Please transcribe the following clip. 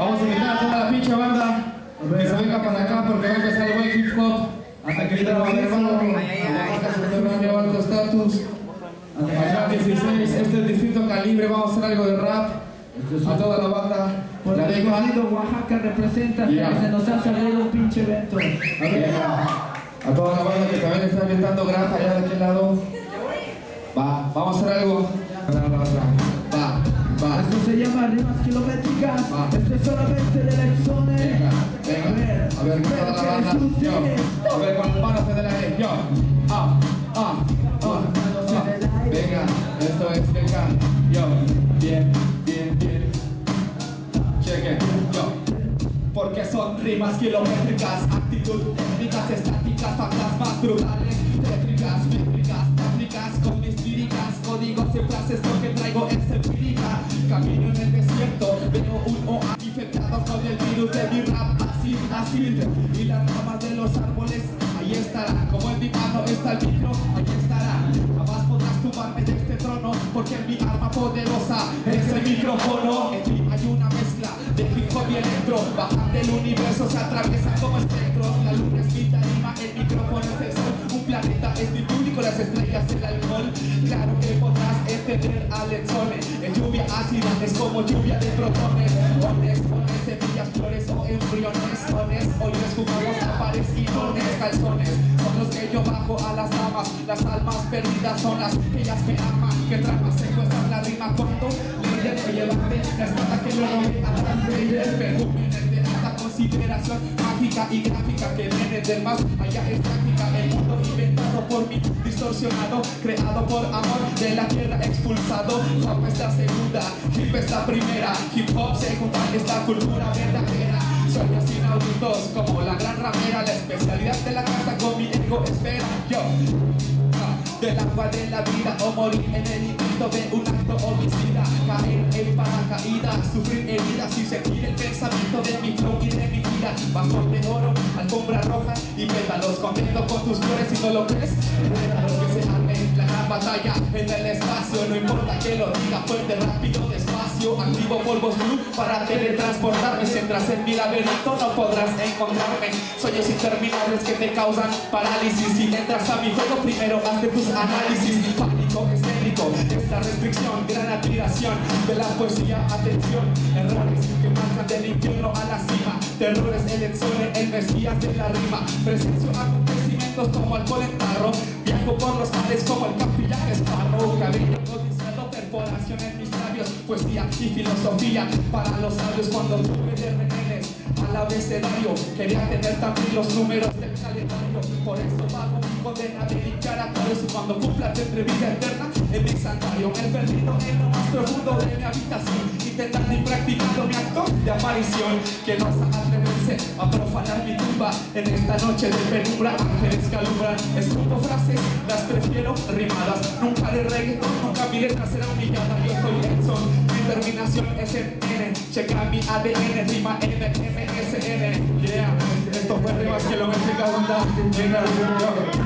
Vamos a invitar a toda la pinche banda que se venga para acá porque va a empezar el buen hip hop. Hasta que entra el hermano, subterráneo, alto estatus. Allá 16, este es distinto calibre, vamos a hacer algo de rap. A toda la banda. El lengua. querido Oaxaca representa, Yeah. se nos ha salido un pinche evento. A ver, a toda la banda que también está inventando granja allá de aquel lado. Va, vamos a hacer algo. Se llama rimas kilométricas, esto es solamente de elecciones. Venga, venga. A ver, con la. A ver, con las manos en el aire. Yo. Ah, ah, ah, ah. Venga, esto es venga. Yo. Bien, bien, bien. Cheque. Yo. Porque son rimas kilométricas, actitud técnicas, estáticas, fantasmas brutales, tétricas, métricas, tácticas, con mis líricas, códigos y frases, lo que traigo es Y las ramas de los árboles, ahí estará, como en mi mano está el micro, ahí estará. Jamás podrás tumbarme de este trono, porque mi arma poderosa es el micrófono. En ti hay una mezcla de hip hop y electro, bajan del universo, se atraviesan como espectros. La luna es mi tarima, el micrófono es el sol. Un planeta es mi público, las estrellas el alcohol. Claro que podrás entender a lecciones. En lluvia ácida es como lluvia de protones. Calzones. Son los que yo bajo a las damas. Las almas perdidas son las que ellas me aman. Que tramas secuestran la rima cuando líder de llevarte la espada que luego me adelante y el perfúmenes de alta consideración mágica y gráfica que viene del más allá es práctica el mundo inventado por mí distorsionado creado por amor de la tierra expulsado hop es la segunda hip es la primera hip hop se junta esta cultura verdadera sueños inauditos como la gran ramera la de la casa con mi ego espera. Yo del agua de la vida o morir en el intento de un acto homicida. Caer en paracaídas, sufrir heridas y sentir el pensamiento de mi flow y de mi vida. Bastón de oro, alfombra roja y pétalos. Contento con tus flores si no lo crees pétalos que se gran batalla en el espacio. No importa que lo diga fuerte, rápido, despacio. Activo polvos blue para teletransportarme. Si entras en mi laberinto no podrás encontrarme. Sueños interminables que te causan parálisis. Si entras a mi juego primero hazte tus análisis. Pánico escénico esta restricción gran admiración. De la poesía atención. Errores que marcan del infierno a la cima. Terrores elecciones el mesías de la rima. Presencio acontecimientos como alcohol en tarro perforación en mis labios poesía y filosofía. Para los sabios cuando tuve de rehenes al abecedario quería tener también los números del calendario. Por eso pago mi condena dedicar a todo eso cuando cumpla tendré vida eterna en mi santuario. He perdido en lo más profundo de mi habitación intentando y practicando mi acto de aparición que no a atreverse a profanar mi en esta noche de penumbra ángeles que alumbran escupo frases las prefiero rimadas. Nunca de reggaeton nunca mi letra será humillada. Yo soy Edson mi terminación es en N. Checa mi ADN rima N M S N. Yeah. Esto fue rimas kilométricas banda venga yo